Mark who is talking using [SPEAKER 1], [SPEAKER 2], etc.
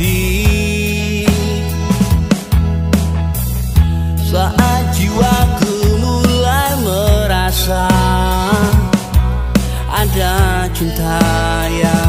[SPEAKER 1] hati. Saat jiwaku mulai merasa Ada cinta yang